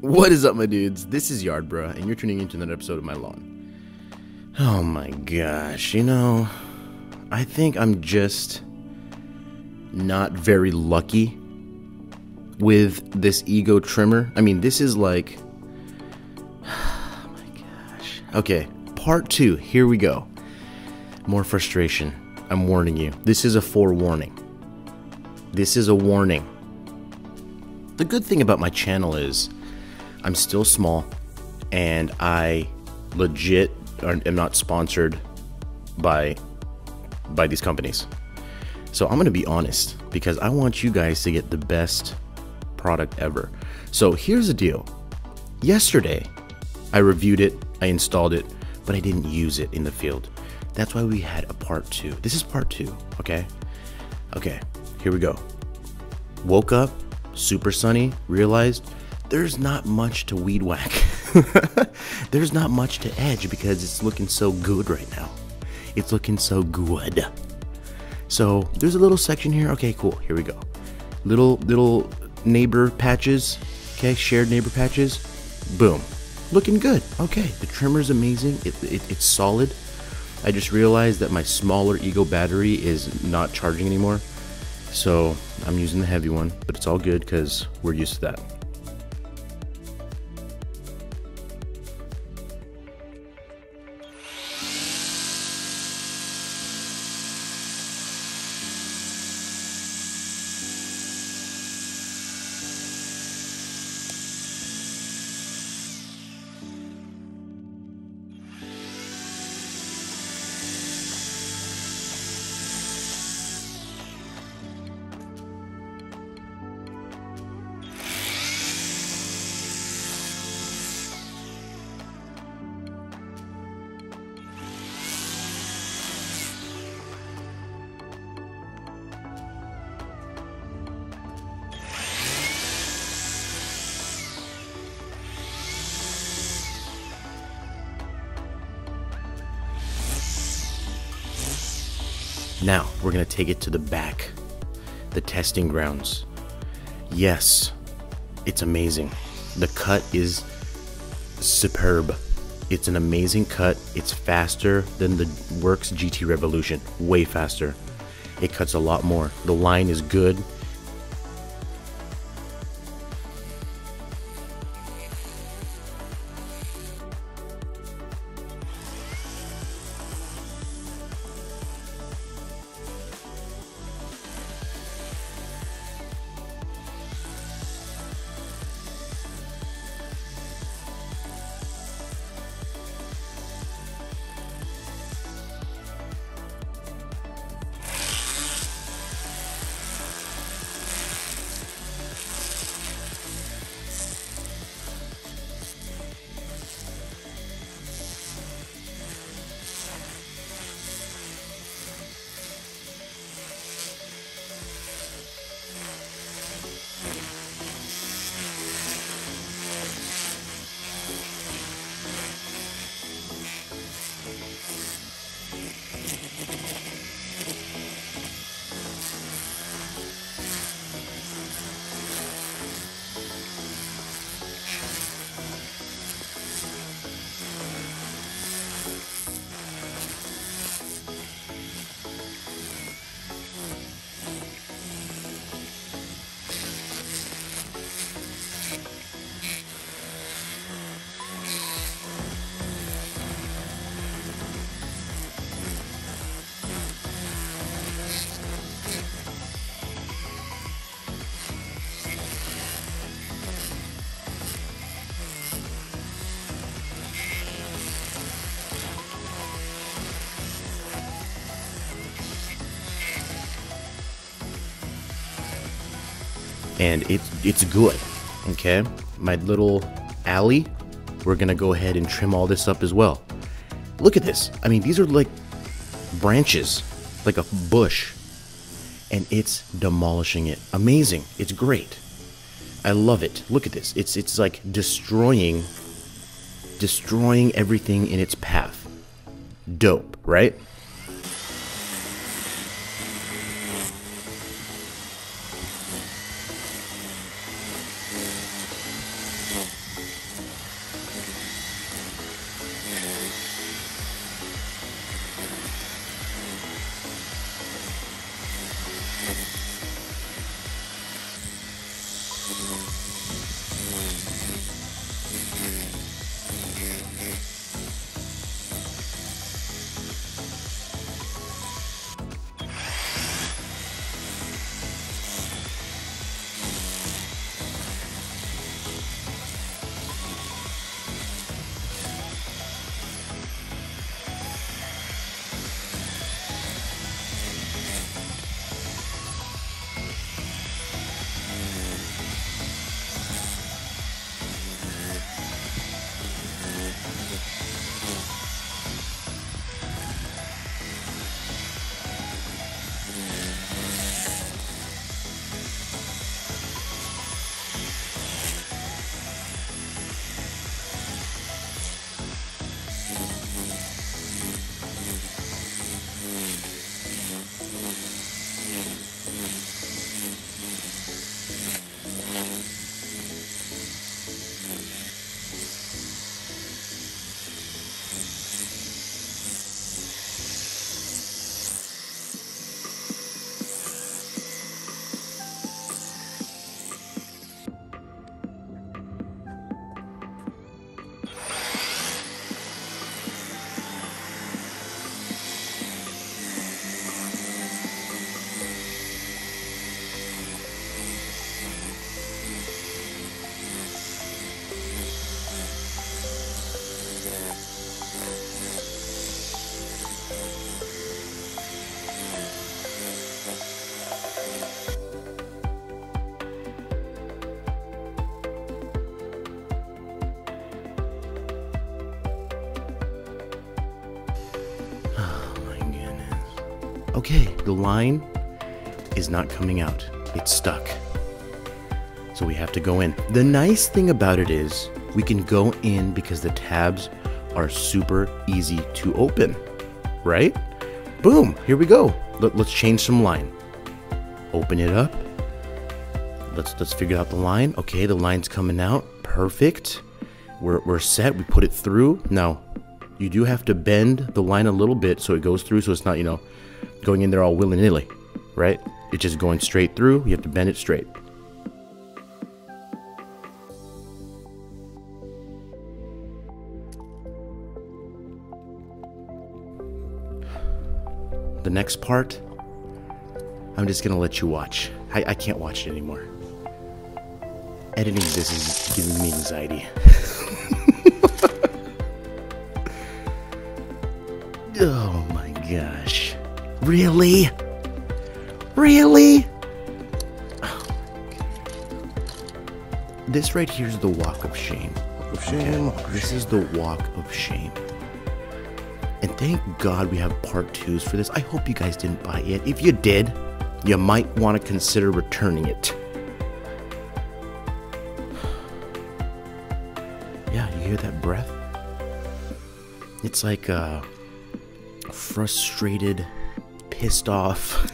What is up, my dudes? This is YardBrah, and you're tuning into another episode of My Lawn. Oh my gosh, you know, I think I'm just not very lucky with this ego trimmer. I mean, this is like. Oh my gosh. Okay, part two. Here we go. More frustration. I'm warning you. This is a forewarning. This is a warning. The good thing about my channel is I'm still small and I legit am not sponsored by by these companies. So I'm going to be honest because I want you guys to get the best product ever. So here's the deal. Yesterday, I reviewed it, I installed it, but I didn't use it in the field. That's why we had a part 2. This is part 2, okay? Okay, here we go. Woke up, super sunny, realized there's not much to weed whack. there's not much to edge because it's looking so good right now. It's looking so good. So there's a little section here. Okay, cool. Here we go. Little little neighbor patches. Okay, shared neighbor patches. Boom. Looking good. Okay, the trimmer's amazing. It, it, it's solid. I just realized that my smaller Ego battery is not charging anymore. So I'm using the heavy one, but it's all good because we're used to that. Now, we're going to take it to the back, the testing grounds. Yes, it's amazing. The cut is superb. It's an amazing cut. It's faster than the Worx GT Revolution, way faster. It cuts a lot more. The line is good. And it's it's good. Okay, my little alley, we're gonna go ahead and trim all this up as well. Look at this. I mean, these are like branches, like a bush, and it's demolishing it. Amazing. It's great. I love it. Look at this. It's it's like destroying destroying everything in its path. Dope, right? Mm-hmm. Okay, the line is not coming out. It's stuck. So we have to go in. The nice thing about it is we can go in because the tabs are super easy to open, right? Boom, here we go. Let, us change some line. Open it up. Let's let's figure out the line. Okay, the line's coming out. Perfect. We're, we're set. We put it through. Now, you do have to bend the line a little bit so it goes through so it's not, you know, going in there all willy-nilly, right? It's just going straight through. You have to bend it straight. The next part, I'm just gonna let you watch. I, I can't watch it anymore. Editing this is giving me anxiety. Really? Really? This right here is the walk of shame. Walk of shame. Okay. This is the walk of shame. And thank God we have part twos for this. I hope you guys didn't buy it. If you did, you might want to consider returning it. Yeah, you hear that breath? It's like uh, a frustrated, pissed off.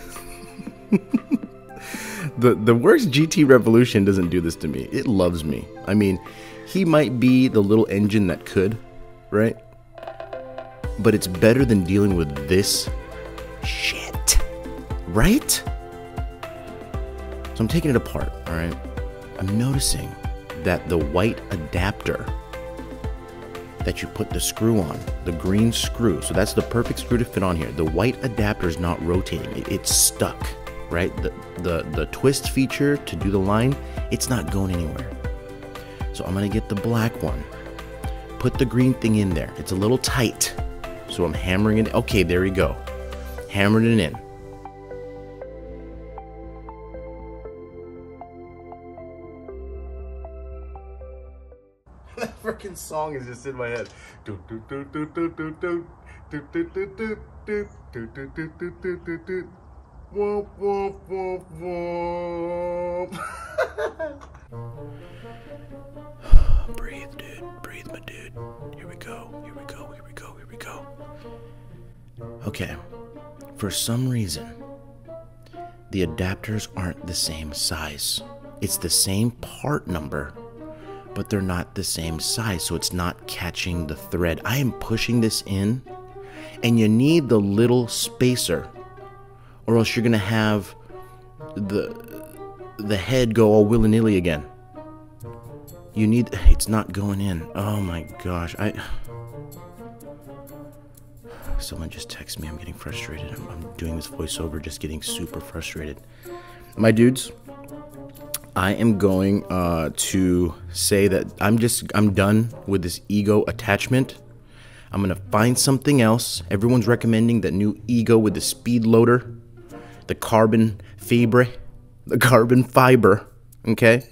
the the worst GT Revolution doesn't do this to me. It loves me. I mean, he might be the little engine that could, right? but it's better than dealing with this shit. Right? So I'm taking it apart, all right? I'm noticing that the white adapter that you put the screw on, the green screw, so that's the perfect screw to fit on here. The white adapter is not rotating, it, it's stuck, right? The, the, the twist feature to do the line, it's not going anywhere. So I'm gonna get the black one, put the green thing in there. It's a little tight, so I'm hammering it. Okay, there we go. Hammering it in. Freaking song is just in my head. breathe, dude. Breathe, my dude. Here we go. Here we go. Here we go. Here we go. Okay. For some reason, the adapters aren't the same size. It's the same part number, but they're not the same size, so it's not catching the thread. I am pushing this in, and you need the little spacer, or else you're gonna have the the head go all willy nilly again. You need. It's not going in. Oh my gosh. I. Someone just text me. I'm getting frustrated. I'm, I'm doing this voiceover, just getting super frustrated. My dudes, I am going uh, to say that I'm just I'm done with this ego attachment. I'm gonna find something else. Everyone's recommending that new ego with the speed loader, the carbon fiber, the carbon fiber. Okay,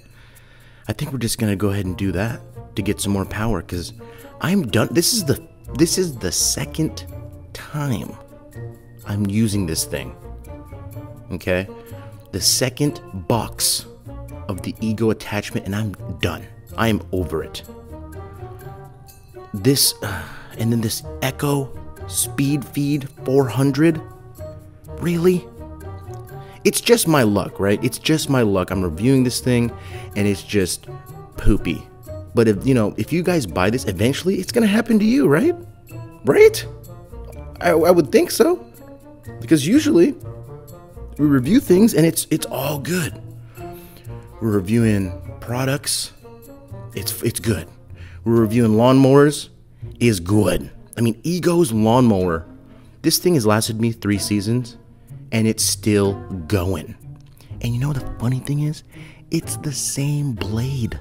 I think we're just gonna go ahead and do that to get some more power because I'm done. This is the this is the second time I'm using this thing. Okay, the second box of the ego attachment, and I'm done. I am over it. This, uh, and then this Echo Speed Feed 400. Really? it's just my luck, right? It's just my luck. I'm reviewing this thing and it's just poopy. But if you know, if you guys buy this, eventually it's gonna happen to you, right? Right? I, I would think so. Because usually we review things and it's it's all good. We're reviewing products, it's it's good. We're reviewing lawnmowers, is good. I mean, Ego's lawnmower. This thing has lasted me three seasons and it's still going. And you know what the funny thing is? It's the same blade.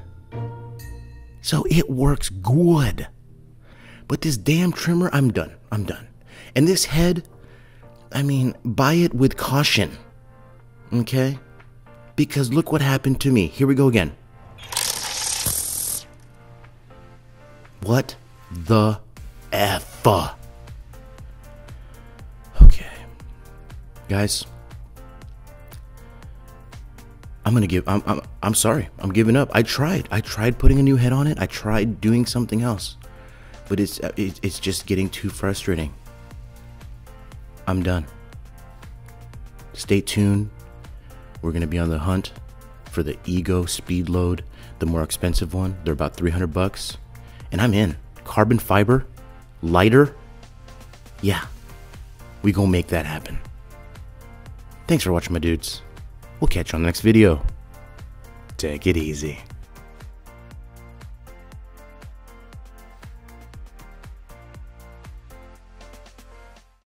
So it works good. But this damn trimmer, I'm done. I'm done. And this head, I mean, buy it with caution. Okay? Because look what happened to me. Here we go again. What the F? Okay. Guys, I'm gonna give. I'm, I'm. I'm sorry. I'm giving up. I tried. I tried putting a new head on it. I tried doing something else, but it's uh, it, it's just getting too frustrating. I'm done. Stay tuned. We're gonna be on the hunt for the Ego Speed Load, the more expensive one. They're about 300 bucks, and I'm in. Carbon fiber, lighter. Yeah, we gonna make that happen. Thanks for watching, my dudes. We'll catch you on the next video. Take it easy.